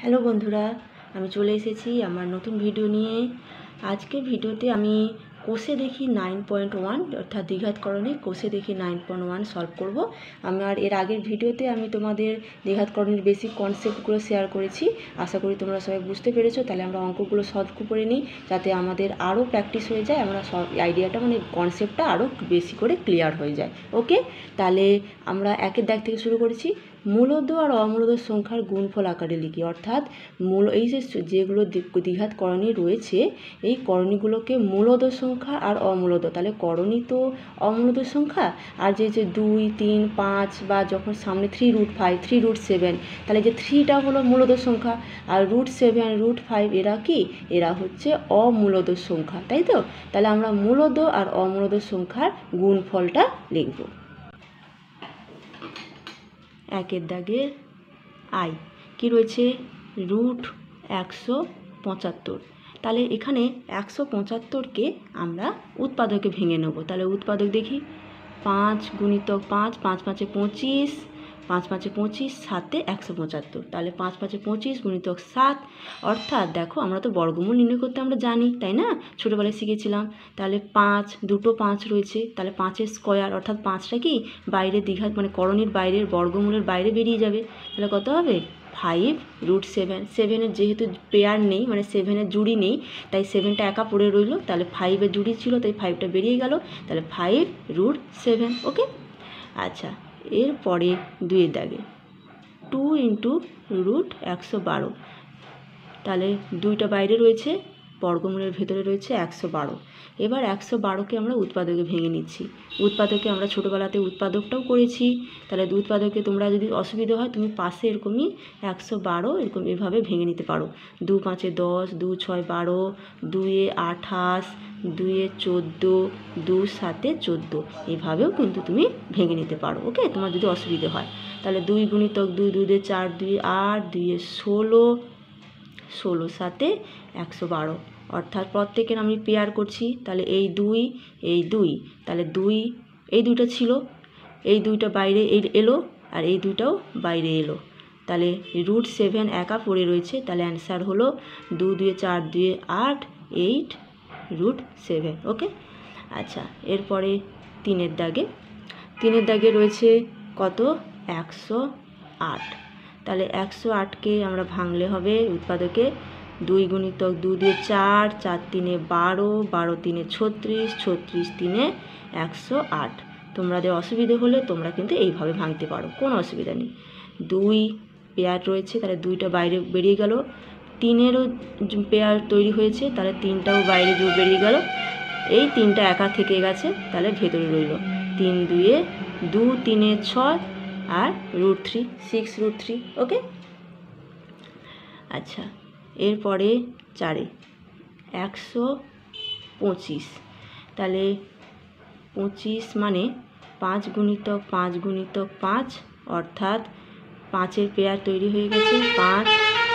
Hello বন্ধুরা, আমি চলে এসেছি আমার নতুন ভিডিও নিয়ে। আজকের ভিডিওতে আমি কোষে দেখি নাইন পয়েন্ট ওয়ান অর্থাৎ দ্বিঘাতকরণে কোষে দেখি নাইন পয়েন্ট ওয়ান সলভ করব। আমার এর আগের ভিডিওতে আমি তোমাদের দ্বিঘাতকরণের বেসিক কনসেপ্টগুলো শেয়ার করেছি। আশা করি তোমরা সবাই বুঝতে পেরেছ, তাহলে আমরা অঙ্কগুলো সলভ করে নিই, যাতে আমাদের আরও প্র্যাকটিস হয়ে যায়, আমরা আইডিয়াটা মানে কনসেপ্টটা আরও বেশি করে ক্লিয়ার হয়ে যায়। ওকে তাহলে আমরা একের দাগ থেকে শুরু করেছি। মূলদ আর অমূলদ সংখ্যার গুণফল আকারে লিখি। অর্থাৎ মূল এই যে যেগুলো দ্বিঘাত করণী রয়েছে, এই করণীগুলোকে মূলদ সংখ্যা আর অমূলদ। তাহলে করণী তো অমূলদ সংখ্যা, আর যে যে দুই, তিন, পাঁচ বা যখন সামনে three root five three root seven তাহলে যে থ্রিটা হলো মূলদ সংখ্যা, আর রুট সেভেন রুট ফাইভ এরা কি? এরা হচ্ছে অমূলদ সংখ্যা, তাই তো? তাহলে আমরা মূলদ আর অমূলদ সংখ্যার গুণফলটা লিখব। একের দাগে আই। কি রয়েছে? রুট একশো পঁচাত্তর। তাহলে এখানে একশো পঁচাত্তরকে আমরা উৎপাদকে ভেঙে নেব। তাহলে উৎপাদক দেখি। পাঁচ গুণিত পাঁচ পাঁচ পাঁচে পঁচিশ। পাঁচ পাঁচে পঁচিশ, সাতে একশো পঁচাত্তর। তাহলে পাঁচ পাঁচে পঁচিশ গুণিতক সাত, অর্থাৎ দেখো আমরা তো বর্গমূল নির্ণয় করতে আমরা জানি, তাই না? ছোটোবেলায় শিখেছিলাম। তাহলে পাঁচ, দুটো পাঁচ রয়েছে, তাহলে পাঁচের স্কোয়ার, অর্থাৎ পাঁচটা কি? বাইরে দীঘা মানে করণীর বাইরের বর্গমূলের বাইরে বেরিয়ে যাবে। তাহলে কত হবে? ফাইভ রুট সেভেন সেভেনের যেহেতু পেয়ার নেই মানে সেভেনের জুড়ি নেই, তাই সেভেনটা একা পড়ে রইল। তাহলে ফাইভের জুড়ি ছিল, তাই ফাইভটা বেরিয়ে গেল। তাহলে ফাইভ রুট সেভেন ওকে আচ্ছা এরপরে দুইয়ের দাগে। টু ইন্টু রুট একশো বারো। তাহলে দুইটা বাইরে রয়েছে, বর্গমূলের ভেতরে রয়েছে একশো বারো। এবার একশো বারোকে আমরা উৎপাদকে ভেঙে নিচ্ছি। উৎপাদকে আমরা ছোটোবেলাতে উৎপাদকটাও করেছি। তাহলে উৎপাদকে তোমরা যদি অসুবিধা হয়, তুমি পাশে এরকমই একশো বারো এরকম এভাবে ভেঙে নিতে পারো। দু পাঁচে দশ, দু ছয় বারো দুয়ে আঠাশ দুয়ে চোদ্দ, দু সাতে চোদ্দ। এভাবেও কিন্তু তুমি ভেঙে নিতে পারো, ওকে? তোমার যদি অসুবিধে হয়। তাহলে দুই গুণিতক দুই দুই চার, দুই আট দুইয়ে ষোলো ষোলো সাতে একশো বারো। অর্থাৎ প্রত্যেকের আমি পেয়ার করছি, তাহলে এই দুই এই দুই। তাহলে দুই, এই দুইটা ছিল, এই দুইটা বাইরে এলো, আর এই দুইটাও বাইরে এলো। তাহলে রুট সেভেন একা পড়ে রয়েছে, তাহলে অ্যান্সার হলো দু, দুয়ে চার, দুয়ে আট এইট রুট সেভেন ওকে আচ্ছা এরপরে তিনের দাগে তিনের দাগে রয়েছে কত? একশো আট। তাহলে একশো আটকে আমরা ভাঙলে হবে উৎপাদকে দুই গুণিতক দু দিয়ে চার চার তিনে বারো বারো তিনে ছত্রিশ ছত্রিশ তিনে একশো আট। তোমাদের অসুবিধে হলে তোমরা কিন্তু এইভাবে ভাঙতে পারো, কোনো অসুবিধা নেই। দুই পেয়ার রয়েছে, তাহলে দুইটা বাইরে বেরিয়ে গেল। তিনেরও পেয়ার তৈরি হয়েছে, তাহলে তিনটাও বাইরে জোর বেরিয়ে গেল। এই তিনটা একা থেকে গেছে, তাহলে ভেতরে রইল। তিন দুয়ে দু, তিনে ছয় আর root three six root three okay আচ্ছা এরপরে চারে একশো পঁচিশ। তাহলে পঁচিশ মানে পাঁচ গুণিতক পাঁচ গুণিতক পাঁচ, অর্থাৎ পাঁচের পেয়ার তৈরি হয়ে গেছে, পাঁচ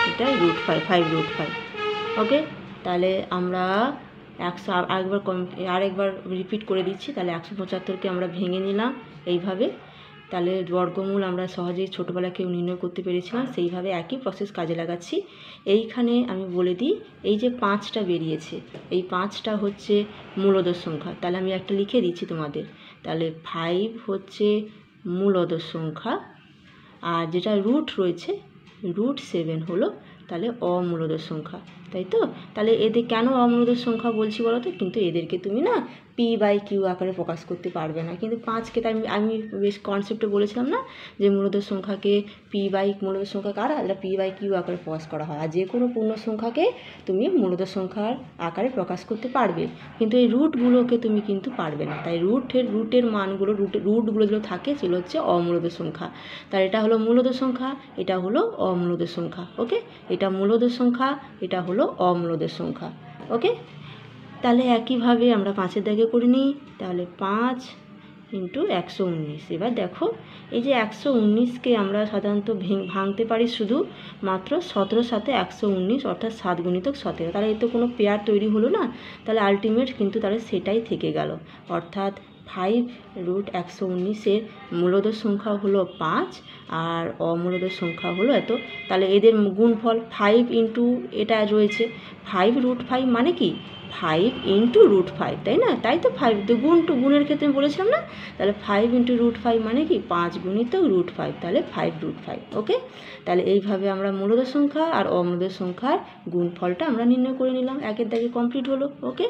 এটা root five five root five okay তাহলে আমরা একশো আরেকবার কম, আরেকবার রিপিট করে দিচ্ছি, তাহলে একশো পঁচাত্তরকে আমরা ভেঙে নিলাম এইভাবে। তাহলে বর্গমূল আমরা সহজেই ছোটোবেলা কেউ নির্ণয় করতে পেরেছিলাম, সেইভাবে একই প্রসেস কাজে লাগাচ্ছি। এইখানে আমি বলে দিই, এই যে পাঁচটা বেরিয়েছে, এই পাঁচটা হচ্ছে মূলদ সংখ্যা। তাহলে আমি একটা লিখে দিচ্ছি তোমাদের, তাহলে ফাইভ হচ্ছে মূলদ সংখ্যা, আর যেটা রুট রয়েছে রুট সেভেন হলো তাহলে অমূলদ সংখ্যা, তাই তো? তাহলে এদের কেন অমূলদ সংখ্যা বলছি বলো তো? কিন্তু এদেরকে তুমি না পি বাই কিউ আকারে প্রকাশ করতে পারবে না। কিন্তু পাঁচকে তাই আমি বেশ কনসেপ্টে বলেছিলাম না যে মূলদ সংখ্যাকে পি বাই মূলদ সংখ্যা কারা? এটা পি বাই কিউ আকারে প্রকাশ করা হয়। আর যে কোনো পূর্ণ সংখ্যাকে তুমি মূলদ সংখ্যার আকারে প্রকাশ করতে পারবে। কিন্তু এই রুটগুলোকে তুমি কিন্তু পারবে না। তাই রুটের রুটের মানগুলো রুট রুটগুলো যেগুলো থাকে সেগুলো হচ্ছে অমূলদ সংখ্যা। তার এটা হলো মূলদ সংখ্যা, এটা হলো অমূলদ সংখ্যা ওকে এটা মূলদের সংখ্যা, এটা হলো অমূলদের সংখ্যা। ওকে? তাহলে একইভাবে আমরা পাঁচের দাগে করে নিই, তাহলে পাঁচ ইন্টু একশো উনিশ। এবার দেখো, এই যে একশো উনিশকে আমরা সাধারণত ভাঙতে পারি শুধু মাত্র সতেরোর সাথে একশো উনিশ, অর্থাৎ সাত গুণিতক সতেরো। তাহলে এতে কোনো পেয়ার তৈরি হলো না, তাহলে আলটিমেট কিন্তু তাহলে সেটাই থেকে গেল। অর্থাৎ ফাইভ রুট একশো উনিশের মূলদের সংখ্যা হলো পাঁচ, আর অমূলদের সংখ্যা হলো এত। তাহলে এদের গুণফল ফাইভ ইন্টু এটা রয়েছে। ফাইভ রুট ফাইভ মানে কি? ফাইভ ইন্টু রুট ফাইভ তাই না? তাই তো ফাইভ গুণ টু গুণের ক্ষেত্রে বলেছিলাম না? তাহলে ফাইভ ইন্টু রুট ফাইভ মানে কি? পাঁচ গুণিত রুট ফাইভ তাহলে ফাইভ রুট ফাইভ ওকে তাহলে এইভাবে আমরা মূলদের সংখ্যা আর অমূলদের সংখ্যার গুণফলটা আমরা নির্ণয় করে নিলাম। একের দাগে কমপ্লিট হলো ওকে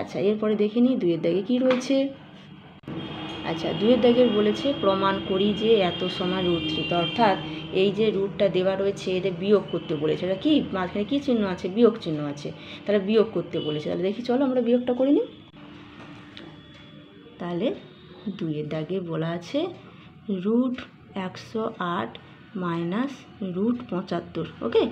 আচ্ছা এরপরে দেখে নিই দুইয়ের দাগে কী রয়েছে? আচ্ছা দুয়ের দাগের বলেছে, প্রমাণ করি যে এত সময় রুট থ্রি অর্থাৎ এই যে রুটটা দেওয়া রয়েছে, এদের বিয়োগ করতে বলেছে। এটা কি? মাঝখানে কী চিহ্ন আছে? বিয়োগ চিহ্ন আছে। তাহলে বিয়োগ করতে বলেছে। তাহলে দেখি, চলো আমরা বিয়োগটা করে নিই। তাহলে দুয়ের দাগে বলা আছে, রুট একশো আট মাইনাস রুট পঁচাত্তর, ওকে?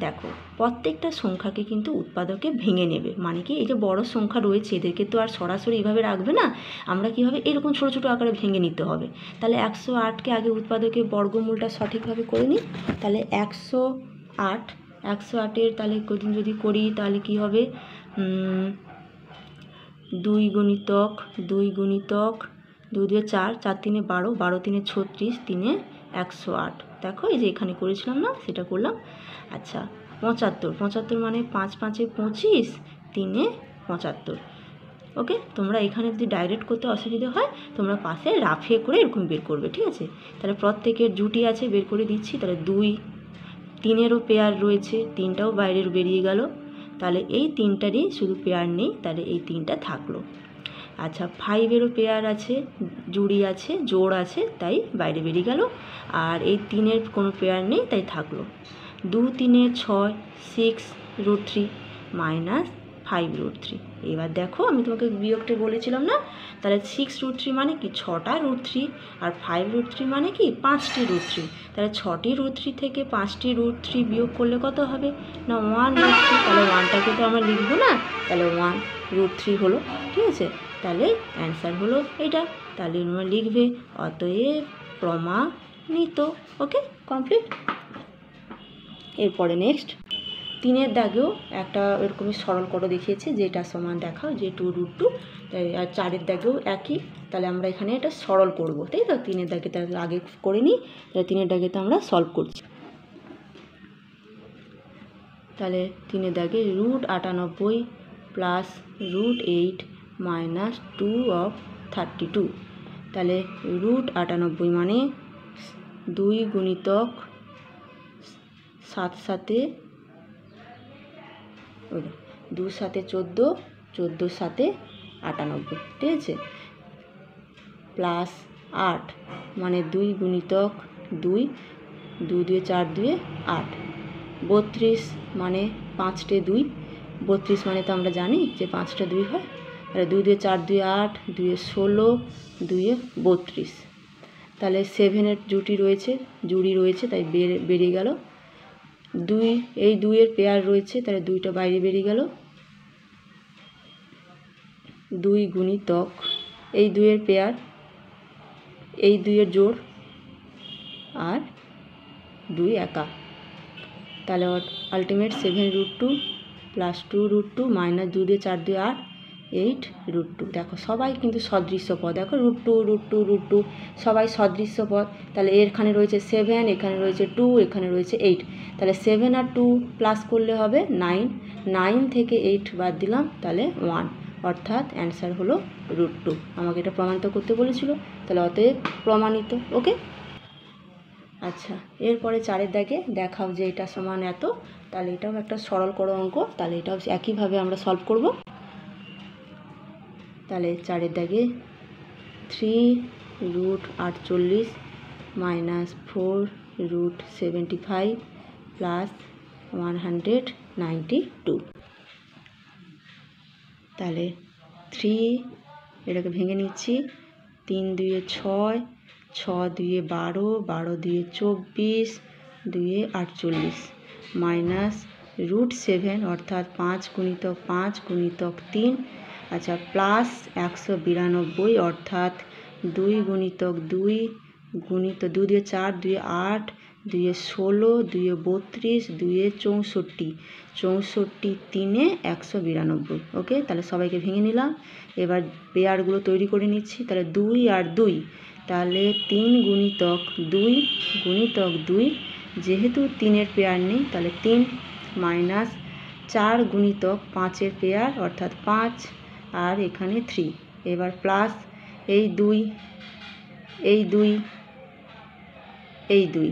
দেখো, প্রত্যেকটা সংখ্যাকে কিন্তু উৎপাদকে ভেঙে নেবে। মানে কি, এই যে বড় সংখ্যা রয়েছে, এদেরকে তো আর সরাসরি এইভাবে রাখবে না। আমরা কীভাবে এরকম ছোটো ছোটো আকারে ভেঙে নিতে হবে? তাহলে একশো আটকে আগে উৎপাদকে বর্গমূলটা সঠিকভাবে করে নিই। তাহলে একশো আট, একশো আটের তাহলে কদিন যদি করি, তাহলে কি হবে? দুই গুণিতক দুই গুণিতক, দুই দুয়ে চার চার তিনে বারো বারো তিনে ছত্রিশ, তিনে একশো আট। দেখো, এই যে এখানে করেছিলাম না, সেটা করলাম। আচ্ছা পঁচাত্তর। পঁচাত্তর মানে পাঁচ, পাঁচে পঁচিশ, তিনে পঁচাত্তর। ওকে, তোমরা এখানে যদি ডাইরেক্ট করতে অসুবিধা হয়, তোমরা পাশে রাফে করে এরকম বের করবে, ঠিক আছে? তাহলে প্রত্যেকের জুটি আছে, বের করে দিচ্ছি। তাহলে দুই, তিনেরও পেয়ার রয়েছে, তিনটাও বাইরের বেরিয়ে গেল। তাহলে এই তিনটারই শুধু পেয়ার নেই, তাহলে এই তিনটা থাকল। আচ্ছা ফাইভেরও পেয়ার আছে, জুড়ি আছে, জোড় আছে, তাই বাইরে বেরিয়ে গেল। আর এই তিনের কোনো পেয়ার নেই, তাই থাকল। দু, তিনে ছয় six root three minus five root three এবার দেখো, আমি তোমাকে বিয়োগটা বলেছিলাম না? তাহলে সিক্স রুট থ্রি মানে কি? ছটা রুট থ্রি আর ফাইভ রুট থ্রি মানে কি? পাঁচটি রুট থ্রি তাহলে ছটি রুট থ্রি থেকে পাঁচটি রুট থ্রি বিয়োগ করলে কত হবে? না ওয়ান রুট থ্রি তাহলে ওয়ানটাকে তো আমরা লিখব না? তাহলে ওয়ান রুট থ্রি হলো, ঠিক আছে? তাহলে অ্যান্সার হলো এটা। তাহলে তোমরা লিখবে, অতএব প্রমাণিত ওকে কমপ্লিট এরপরে নেক্সট তিনের দাগেও একটা এরকমই সরল করে দেখিয়েছে, যেটা সমান দেখাও, যে টু রুট টু আর চারের দাগেও একই। তাহলে আমরা এখানে এটা সরল করব, তাই তো? তিনের দাগে তাহলে আগে করে নিই, তাহলে তিনের দাগে তো আমরা সলভ করছি। তাহলে তিনের দাগে রুট আটানব্বই plus root eight minus two of thirty two. তাহলে রুট আটানব্বই মানে দুই গুণিতক সাত সাথে দু সাথে চোদ্দ চোদ্দোর সাথে আটানব্বই, ঠিক আছে? প্লাস আট মানে দুই গুণিতক দুই দুই দুয়ে চার দুয়ে আট। বত্রিশ মানে পাঁচটে দুই। বত্রিশ মানে তো আমরা জানি যে পাঁচটা দুই হয়। তাহলে দুই দুয়ে চার, দুই আট দুয়ে ষোলো দুয়ে বত্রিশ। তাহলে সেভেনের জুটি রয়েছে, জুড়ি রয়েছে, তাই বেড়ে বেরিয়ে গেল। দুই, এই দুইয়ের পেয়ার রয়েছে, তাহলে দুইটা বাইরে বেরিয়ে গেল। দুই গুণিতক এই দুইয়ের পেয়ার এই দুইয়ের জোড়, আর দুই একা। তাহলে ultimate seven root two plus two root two minus দু দিয়ে চার, দুই আট এইট রুট টু। দেখো, সবাই কিন্তু সদৃশ্য পদ। দেখো, root two root two root two, সবাই সদৃশ্য পদ। তাহলে এখানে রয়েছে সেভেন, এখানে রয়েছে টু, এখানে রয়েছে এইট। তাহলে সেভেন আর টু প্লাস করলে হবে নাইন। নাইন থেকে এইট বাদ দিলাম, তাহলে ওয়ান। অর্থাৎ অ্যান্সার হলো রুট টু। আমাকে এটা প্রমাণিত করতে বলেছিল, তাহলে অতএব প্রমাণিত, ওকে? আচ্ছা এরপরে চারের দাগে দেখাও যে এটা সমান এত, তাহলে এটাও একটা সরল করো অঙ্ক, তাহলে এটাও একইভাবে আমরা সলভ করব। তাহলে চারের দাগে থ্রি রুট আটচল্লিশ minus four root seventy five plus one hundred ninety two তাহলে থ্রি এটাকে ভেঙে নিচ্ছি। তিন দুয়ে ছয় ছ দুয়ে বারো বারো দুয়ে চব্বিশ, দুয়ে আটচল্লিশ মাইনাস রুট সেভেন অর্থাৎ পাঁচ গুণিতক পাঁচ গুণিতক তিন আচ্ছা প্লাস একশো বিরানব্বই অর্থাৎ দুই গুণিতক দুই গুণিত দু দিয়ে চার, দুই আট দুইয়ে ষোলো দুইয়ে বত্রিশ দুইয়ে চৌষট্টি। চৌষট্টি তিনে একশো বিরানব্বই। ওকে, তাহলে সবাইকে ভেঙে নিলাম। এবার পেয়ারগুলো তৈরি করে নিচ্ছি। তাহলে দুই আর দুই, তাহলে তিন গুণিতক দুই গুণিতক দুই, যেহেতু তিনের পেয়ার নেই, তাহলে তিন মাইনাস চার গুণিতক পাঁচের পেয়ার, অর্থাৎ পাঁচ আর এখানে থ্রি এবার প্লাস এই দুই এই দুই এই দুই।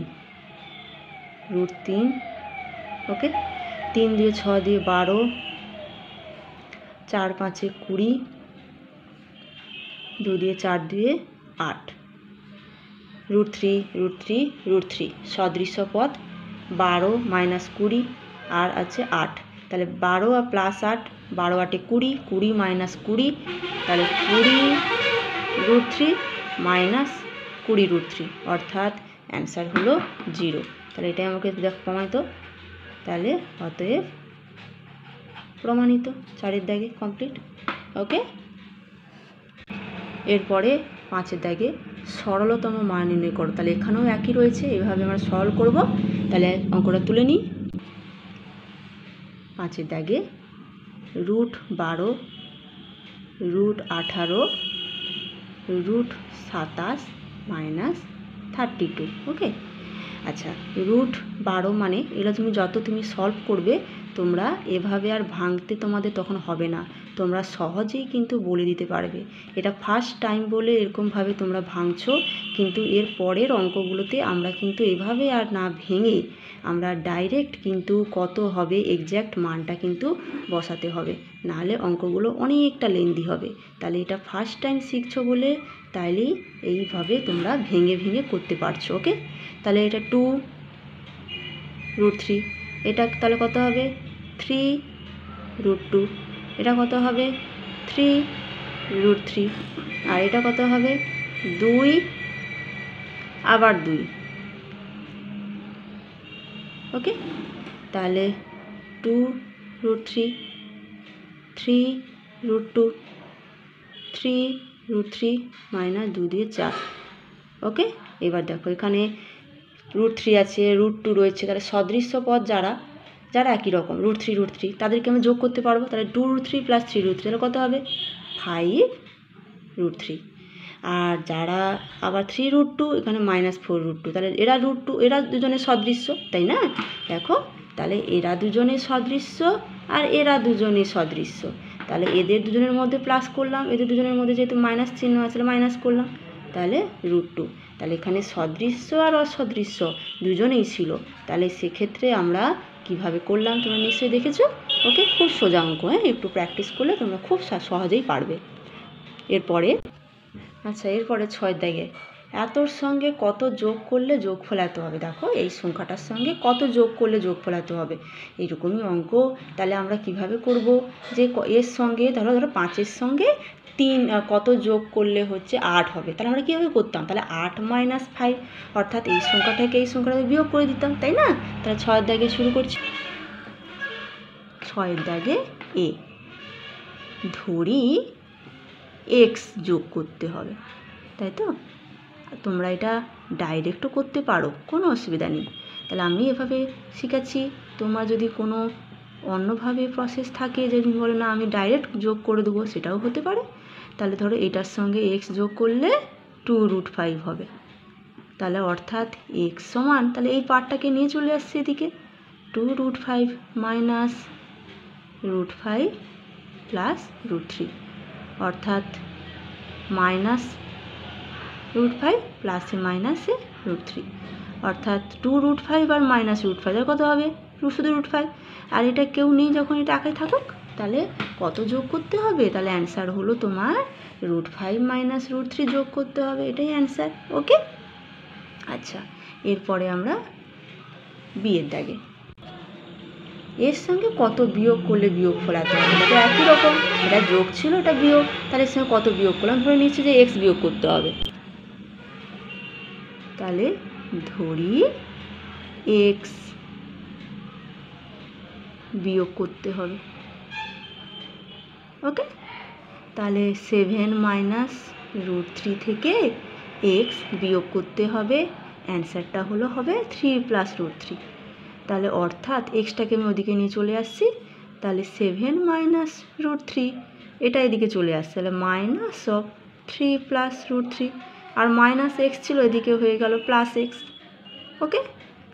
রুট তিন ওকে তিন দিয়ে ছ দিয়ে বারো। চার পাঁচে কুড়ি। দু দিয়ে চার দিয়ে আট। Root three root three root three সদৃশ্য পদ বারো মাইনাস কুড়ি আর আছে আট। তাহলে বারো আর প্লাস আট বারো আটে কুড়ি কুড়ি মাইনাস কুড়ি, তাহলে কুড়ি রুট থ্রি মাইনাস কুড়ি রুট থ্রি অর্থাৎ অ্যান্সার হলো জিরো তাহলে এটাই আমাকে দেখ প্রমাণিত। তাহলে অতএব প্রমাণিত, চারের দাগে কমপ্লিট ওকে এরপরে পাঁচের দাগে সরলতম মান নির্ণয় করো। তাহলে এখানেও একই রয়েছে, এভাবে আমরা সরল করব। তাহলে অঙ্কটা তুলে নিই। পাঁচের দাগে রুট বারো, রুট আঠারো, রুট সাতাশ মাইনাস থার্টি টু, ওকে? আচ্ছা রুট বারো মানে এগুলো তুমি যত তুমি সলভ করবে তোমরা এভাবে আর ভাঙতে তোমাদের তখন হবে না। তোমরা সহজেই কিন্তু বলে দিতে পারবে। এটা ফার্স্ট টাইম বলে এরকমভাবে তোমরা ভাঙছো, কিন্তু এর পরের অঙ্কগুলোতে আমরা কিন্তু এভাবে আর না ভেঙে আমরা ডাইরেক্ট কিন্তু কত হবে এক্স্যাক্ট মানটা কিন্তু বসাতে হবে। নাহলে অঙ্কগুলো অনেকটা লেন্দি হবে। তাহলে এটা ফার্স্ট টাইম শিখছো বলে তাইলেই এইভাবে তোমরা ভেঙে ভেঙে করতে পারছ ওকে তাহলে এটা টু রুট থ্রি এটা তাহলে কত হবে? থ্রি রুট টু এটা কত হবে? থ্রি রুট থ্রি আর এটা কত হবে? দুই আবার দুই। ওকে তাহলে two root three three root two three root three minus দু দিয়ে চার। ওকে এবার দেখো এখানে রুট থ্রি আছে রুট টু রয়েছে, তাহলে সদৃশ্য পদ যারা যারা একই রকম রুট থ্রি রুট থ্রি তাদেরকে আমি যোগ করতে পারব, তাহলে two root three plus three root three তাহলে কত হবে? ফাইভ রুট থ্রি আর যারা আবার থ্রি রুট টু এখানে মাইনাস ফোর রুট টু তাহলে এরা রুট টু এরা দুজনের সদৃশ্য, তাই না? দেখো, তাহলে এরা দুজনের সদৃশ্য আর এরা দুজনের সদৃশ্য। তাহলে এদের দুজনের মধ্যে প্লাস করলাম, এদের দুজনের মধ্যে যেহেতু মাইনাস চিহ্ন আছে মাইনাস করলাম, তাহলে রুট টু তাহলে এখানে সদৃশ্য আর অসদৃশ্য দুজনেই ছিল। তাহলে সেক্ষেত্রে আমরা কীভাবে করলাম তোমরা নিশ্চয়ই দেখেছ? ওকে, খুব সোজা অঙ্ক হ্যাঁ? একটু প্র্যাকটিস করলে তোমরা খুব সহজেই পারবে। এরপরে আচ্ছা এরপরে ছয় দাগে এতর সঙ্গে কত যোগ করলে যোগ এত হবে? দেখো, এই সংখ্যাটার সঙ্গে কত যোগ করলে যোগ এত হবে? এইরকমই অঙ্ক। তাহলে আমরা কীভাবে করব? যে এর সঙ্গে, ধরো ধরো পাঁচের সঙ্গে তিন কত যোগ করলে হচ্ছে আট হবে? তাহলে আমরা কীভাবে করতাম? তাহলে আট মাইনাস ফাইভ, অর্থাৎ এই সংখ্যাটাকে এই সংখ্যাটাকে বিয়োগ করে দিতাম, তাই না? তাহলে ছয়ের দাগে শুরু করছি। ছয়ের দাগে এ, ধরি এক্স যোগ করতে হবে, তাই তো? তোমরা এটা ডাইরেক্টও করতে পারো, কোনো অসুবিধা নেই। তাহলে আমি এভাবে শিখাচ্ছি, তোমরা যদি কোনো অন্যভাবে প্রসেস থাকে যদি বলো, না, আমি ডাইরেক্ট যোগ করে দেবো সেটাও হতে পারে। তাহলে ধরো এটার সঙ্গে এক্স যোগ করলে টু রুট ফাইভ হবে। তাহলে অর্থাৎ এক্স সমান, তাহলে এই পার্টটাকে নিয়ে চলে আসছে এদিকে। Two root five minus root five plus root three অর্থাৎ মাইনাস রুট ফাইভ প্লাসে মাইনাসে রুট থ্রি অর্থাৎ টু রুট ফাইভ আর মাইনাস রুট ফাইভ কত হবে? শুধু রুট ফাইভ আর এটা কেউ নেই যখন এটা একাই থাকুক, তাহলে কত যোগ করতে হবে? তাহলে অ্যান্সার হলো তোমার root five minus root three যোগ করতে হবে। এটাই অ্যান্সার ওকে আচ্ছা এরপরে আমরা বিয়ের দাগে। এর সঙ্গে কত বিয়োগ করলে বিয়োগ ফলাতে হবে? এটা একই রকম। এটা যোগ ছিল, এটা বিয়োগ। তাহলে এর সঙ্গে কত বিয়োগ করলাম? ধরে নিচ্ছি যে এক্স বিয়োগ করতে হবে। তাহলে ধরি এক্স বিয়োগ করতে হবে। ওকে? তাহলে সেভেন মাইনাস রুট থ্রি থেকে এক্স বিয়োগ করতে হবে। অ্যান্সারটা হলো হবে থ্রি প্লাস রুট থ্রি তাহলে অর্থাৎ এক্সটাকে আমি ওদিকে নিয়ে চলে আসছি। তাহলে সেভেন মাইনাস রুট থ্রি এটা এদিকে চলে আসছে। তাহলে minus of three plus root three R minus x ছিল এদিকে হয়ে গেল প্লাস এক্স ওকে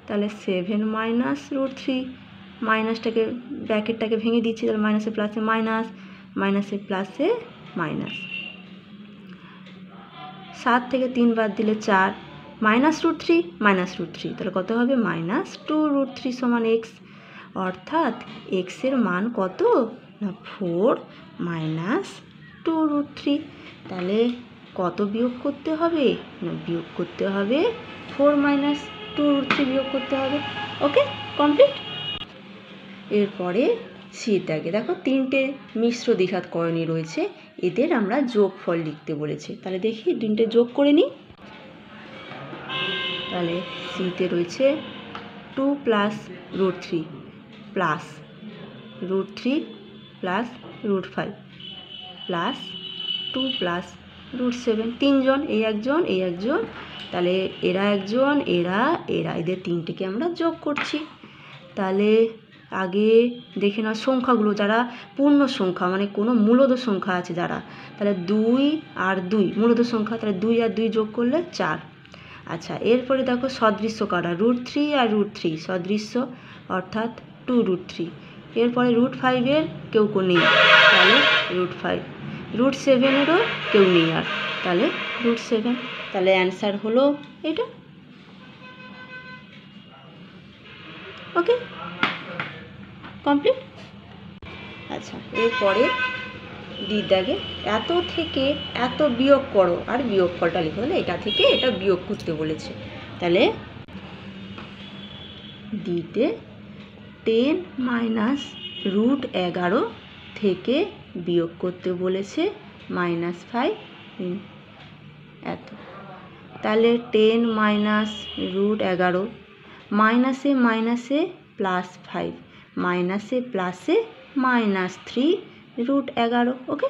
তাহলে সেভেন মাইনাস রুট থ্রি মাইনাসটাকে ব্র্যাকেটটাকে ভেঙে দিচ্ছি, তাহলে মাইনাসে প্লাসে মাইনাস মাইনাসে প্লাসে মাইনাস সাত থেকে তিন বাদ দিলে চার minus root three minus root three তাহলে কত হবে? মাইনাস টু রুট থ্রি সমান এক্স অর্থাৎ এক্সের মান কত? না four minus two root three তাহলে কত বিয়োগ করতে হবে? না, বিয়োগ করতে হবে ফোর মাইনাস টু থ্রি বিয়োগ করতে হবে। ওকে কমপ্লিট এরপরে শীত আগে দেখো তিনটে মিশ্র দ্বিঘাত করণী রয়েছে, এদের আমরা যোগফল লিখতে বলেছে। তাহলে দেখি, তিনটে যোগ করে নিই। তাহলে সিতে রয়েছে two plus root three plus root three plus root five plus two plus root seven. তিনজন, এই একজন এই একজন। তাহলে এরা একজন, এরা এরা। এদের তিনটেকে আমরা যোগ করছি। তাহলে আগে দেখে নাও সংখ্যাগুলো, যারা পূর্ণ সংখ্যা মানে কোনো মূলদ সংখ্যা আছে যারা, তাহলে দুই আর দুই, মূলদ সংখ্যা, তাহলে দুই আর দুই যোগ করলে চার। আচ্ছা এরপরে দেখো সদৃশ্য কাটা রুট থ্রি আর রুট থ্রি, সদৃশ্য অর্থাৎ টু রুট থ্রি। এরপরে রুট ফাইভের কেউ কেউ নেই, তাহলে রুট ফাইভ। রুট সেভেনেরও কেউ নেই আর। তাহলে রুট সেভেন তাহলে অ্যান্সার হলো এটা ওকে কমপ্লিট আচ্ছা এরপরে দিদাকে, এত থেকে এত বিয়োগ করো। আর বিয়োগ ফলটা লিখো তাহলে এটা থেকে এটা বিয়োগ করতে বলেছে। তাহলে দিতে টেন মাইনাস রুট এগারো থেকে বিয়োগ করতে বলেছে মাইনাস ফাইভ এত। তাহলে টেন মাইনাস রুট এগারো মাইনাসে মাইনাসে প্লাস ফাইভ মাইনাসে প্লাসে মাইনাস থ্রি রুট এগারো ওকে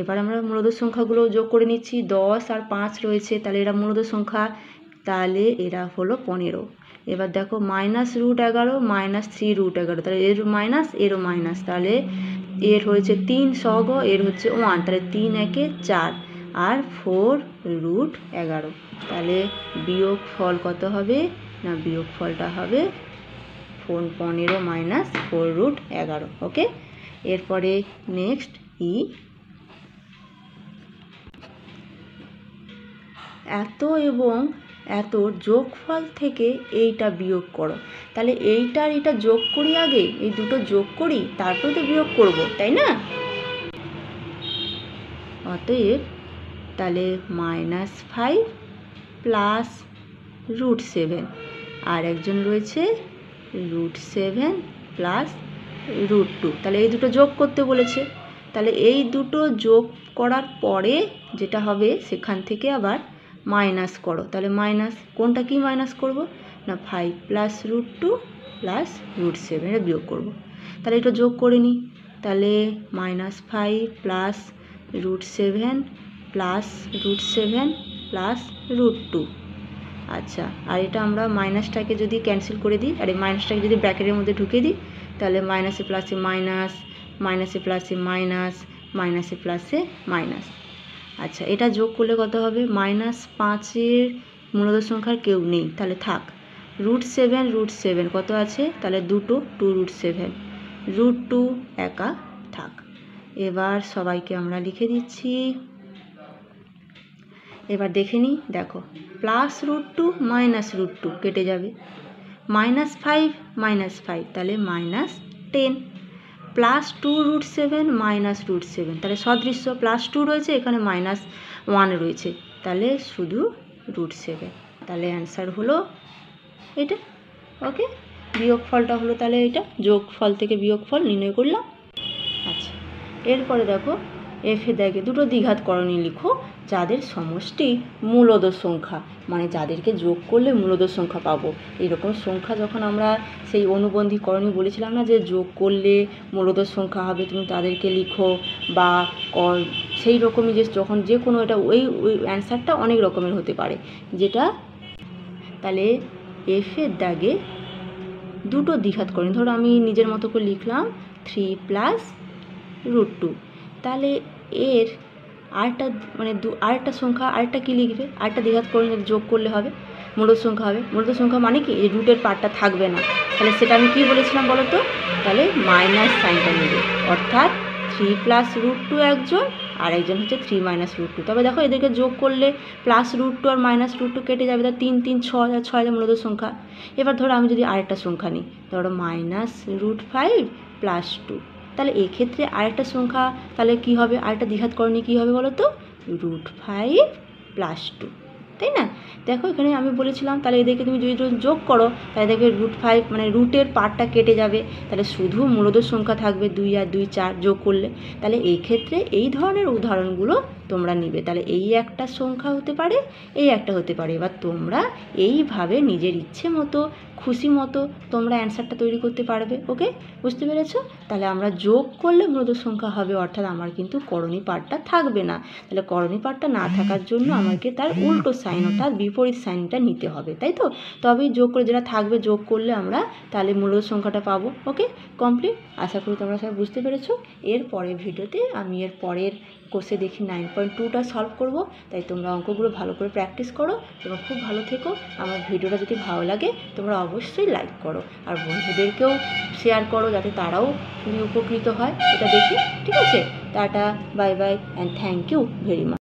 এবার আমরা মূলত সংখ্যাগুলো যোগ করে নিচ্ছি, দশ আর পাঁচ রয়েছে, তাহলে এরা মূলদ সংখ্যা, তাহলে এরা হলো পনেরো। এবার দেখো মাইনাস রুট এগারো মাইনাস থ্রি রুট এগারো, তাহলে এর মাইনাস এরও মাইনাস তাহলে এর হয়েছে তিন সগ, এর হচ্ছে ওয়ান, তাহলে তিন একে চার, আর ফোর রুট এগারো। তাহলে বিয়োগ ফল কত হবে? না, বিয়োগ ফলটা হবে ফোর পনেরো মাইনাস ফোর রুট এগারো, ওকে? এরপরে নেক্সট ই এত এবং এত যোগফল থেকে এইটা বিয়োগ করো। তাহলে এইটার এটা যোগ করি আগে, এই দুটো যোগ করি, তারপরে তো বিয়োগ করব, তাই না? অতএব তাহলে minus five plus root seven আর একজন রয়েছে root seven plus root two তাহলে এই দুটো যোগ করতে বলেছে। তাহলে এই দুটো যোগ করার পরে যেটা হবে, সেখান থেকে আবার মাইনাস করো। তাহলে মাইনাস কোনটা কি মাইনাস করব? না five plus root two plus root seven এটা বিয়োগ করব। তাহলে এটা যোগ করে নিই তাহলে minus five plus root seven plus root seven plus root two আচ্ছা আর এটা আমরা মাইনাসটাকে যদি ক্যান্সেল করে দিই, আর এই মাইনাসটাকে যদি ব্র্যাকেটের মধ্যে ঢুকে দিই, তাহলে মাইনাসে প্লাসে মাইনাস মাইনাসে প্লাসে মাইনাস মাইনাসে প্লাসে মাইনাস আচ্ছা এটা যোগ করলে কত হবে? মাইনাস পাঁচের মূলত সংখ্যার কেউ নেই, তাহলে থাক। রুট সেভেন রুট সেভেন, কত আছে? তাহলে দুটো, two root seven. Root two, একা, থাক। এবার সবাইকে আমরা লিখে দিচ্ছি। এবার দেখে নিই, দেখো, plus root two, minus root two, কেটে যাবে। মাইনাস ফাইভ মাইনাস ফাইভ, তাহলে minus ten. Plus two root seven minus root seven তাহলে সদৃশ্য প্লাস টু রয়েছে, এখানে মাইনাস ওয়ান রয়েছে। তাহলে শুধু রুট সেভেন তাহলে অ্যান্সার হলো এটা। ওকে বিয়োগ ফলটা হলো তাহলে এটা। যোগ ফল থেকে বিয়োগ ফল নির্ণয় করলাম। আচ্ছা। এরপরে দেখো এফে দেখে দুটো দ্বিঘাত করণী লিখো, যাদের সমষ্টি মূলদ সংখ্যা। মানে যাদেরকে যোগ করলে মূলদ সংখ্যা পাবো। এরকম সংখ্যা যখন আমরা সেই অনুবন্ধী করণী বলেছিলাম না যে যোগ করলে মূলদ সংখ্যা হবে, তুমি তাদেরকে লিখো বা সেই রকমই যে যখন যে কোনো এটা ওই ওই অ্যান্সারটা অনেক রকমের হতে পারে। যেটা তাহলে এফের দাগে দুটো দ্বিঘাত করেন ধরো আমি নিজের মতো করে লিখলাম থ্রি প্লাস রুট টু তাহলে এর আরেকটা মানে দু, আরেকটা সংখ্যা, আরেকটা কী লিখবে? আরেকটা দ্বিঘাত করে যোগ করলে হবে মূলত সংখ্যা হবে। মূলত সংখ্যা মানে কি? এই রুটের পার্টটা থাকবে না। তাহলে সেটা আমি কী বলেছিলাম বলো তো? তাহলে মাইনাস সাইনটা নেবে। অর্থাৎ থ্রি প্লাস রুট টু একজন, আর একজন হচ্ছে থ্রি মাইনাস রুট টু তবে দেখো এদেরকে যোগ করলে প্লাস রুট টু আর মাইনাস রুট টু কেটে যাবে। তাহলে তিন তিন ছয় ছয় মূলত সংখ্যা। এবার ধরো আমি যদি আরেকটা সংখ্যা নিই, ধরো minus root five plus two তাহলে এক্ষেত্রে আরেকটা সংখ্যা, তাহলে কী হবে? আরেকটা দ্বিঘাত করণে কী হবে বলো তো? রুট ফাইভ প্লাস টু তাই না? দেখো এখানে আমি বলেছিলাম, তাহলে এদেরকে তুমি যদি যোগ করো, তাহলে দেখবে রুট ফাইভ মানে রুটের পার্টটা কেটে যাবে। তাহলে শুধু মূলদ সংখ্যা থাকবে দুই আর দুই চার যোগ করলে। তাহলে এই ক্ষেত্রে এই ধরনের উদাহরণগুলো তোমরা নিবে। তাহলে এই একটা সংখ্যা হতে পারে, এই একটা হতে পারে। এবার তোমরা এইভাবে নিজের ইচ্ছে মতো, খুশি মতো তোমরা অ্যান্সারটা তৈরি করতে পারবে, ওকে? বুঝতে পেরেছ? তাহলে আমরা যোগ করলে মূলত সংখ্যা হবে, অর্থাৎ আমার কিন্তু করণী পার্টটা থাকবে না। তাহলে করণী পার্টটা না থাকার জন্য আমাকে তার উল্টো সাইন অর্থাৎ বিপরীত সাইনটা নিতে হবে, তাই তো? তবেই যোগ করে যেটা থাকবে, যোগ করলে আমরা তাহলে মূলত সংখ্যাটা পাবো, ওকে? কমপ্লিট আশা করি তোমরা সবাই বুঝতে পেরেছ। এর পরের ভিডিওতে আমি এর পরের কোর্সে দেখি নাইন পয়েন্ট টুটা সলভ করব, তাই তোমরা অঙ্কগুলো ভালো করে প্র্যাকটিস করো এবং খুব ভালো থেকো। আমার ভিডিওটা যদি ভালো লাগে, তোমরা অবশ্যই লাইক করো। আর বন্ধুদেরকেও শেয়ার করো যাতে তারাও উপকৃত হয়। এটা দেখি, ঠিক আছে? Tata bye bye and thank you very much